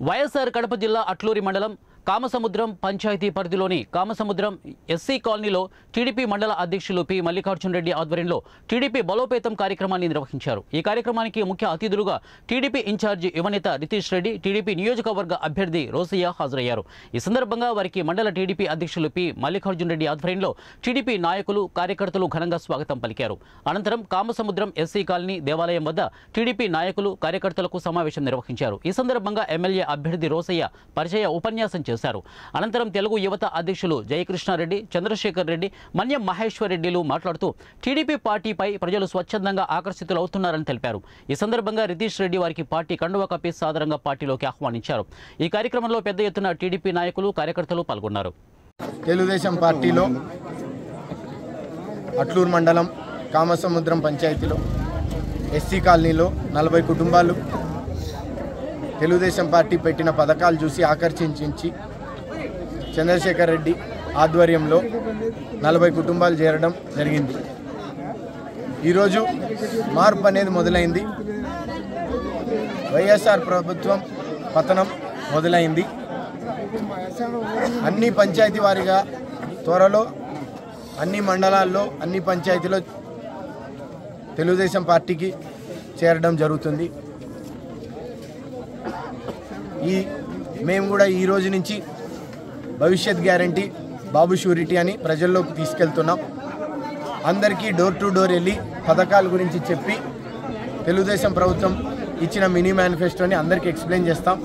వైఎస్ఆర్ కడప జిల్లా అట్లూరి మండలం కామసముద్రం పంచాయతీ పరిధిలోని కామసముద్రం ఎస్సీ కాలనీలో టీడీపీ మండల అధ్యక్షులు పి మల్లికార్జున్ రెడ్డి ఆధ్వర్యంలో టీడీపీ బలోపేతం కార్యక్రమాన్ని నిర్వహించారు. ఈ కార్యక్రమానికి ముఖ్య అతిథులుగా టీడీపీ ఇన్ఛార్జి యువనేత రితీష్ రెడ్డి టీడీపీ నియోజకవర్గ అభ్యర్థి రోసయ్య హాజరయ్యారు. ఈ సందర్భంగా వారికి మండల టీడీపీ అధ్యక్షులు పి మల్లికార్జున్ రెడ్డి ఆధ్వర్యంలో టీడీపీ నాయకులు కార్యకర్తలు ఘనంగా స్వాగతం పలికారు. అనంతరం కామసముద్రం ఎస్సీ కాలనీ దేవాలయం వద్ద టీడీపీ నాయకులు కార్యకర్తలకు సమావేశం నిర్వహించారు. ఈ సందర్భంగా ఎమ్మెల్యే అభ్యర్థి రోసయ్య పరిచయ ఉపన్యాసం చేశారు. అనంతరం తెలుగు యువత అధ్యక్షులు జయకృష్ణారెడ్డి చంద్రశేఖర్ రెడ్డి మన్యం మహేశ్వర్ రెడ్డిలు మాట్లాడుతూ టీడీపీ పార్టీపై ప్రజలు స్వచ్ఛందంగా ఆకర్షితులవుతున్నారని తెలిపారు. ఈ సందర్భంగా రితీష్ రెడ్డి వారికి పార్టీ కండువ కప్పి సాధారణంగా పార్టీలోకి ఆహ్వానించారు. ఈ కార్యక్రమంలో పెద్ద ఎత్తున టీడీపీ నాయకులు కార్యకర్తలు పాల్గొన్నారు. తెలుగుదేశం పార్టీలో అట్లూరు మండలం కామసముద్రం పంచాయతీలో ఎస్సీ కాలనీలో నలభై కుటుంబాలు తెలుగుదేశం పార్టీ పెట్టిన పథకాలు చూసి ఆకర్షించి చంద్రశేఖర్ రెడ్డి ఆధ్వర్యంలో నలభై కుటుంబాలు చేరడం జరిగింది. ఈరోజు మార్పు అనేది మొదలైంది. వైఎస్ఆర్ ప్రభుత్వం పతనం మొదలైంది. అన్ని పంచాయతీ వారిగా త్వరలో అన్ని మండలాల్లో అన్ని పంచాయతీలో తెలుగుదేశం పార్టీకి చేరడం జరుగుతుంది. ఈ మేము కూడా ఈ రోజు నుంచి భవిష్యత్ గ్యారంటీ బాబు షూరిటీ అని ప్రజల్లోకి తీసుకెళ్తున్నాం. అందరికీ డోర్ టు డోర్ వెళ్ళి పథకాల గురించి చెప్పి తెలుగుదేశం ప్రభుత్వం ఇచ్చిన మినీ మేనిఫెస్టోని అందరికీ ఎక్స్ప్లెయిన్ చేస్తాం.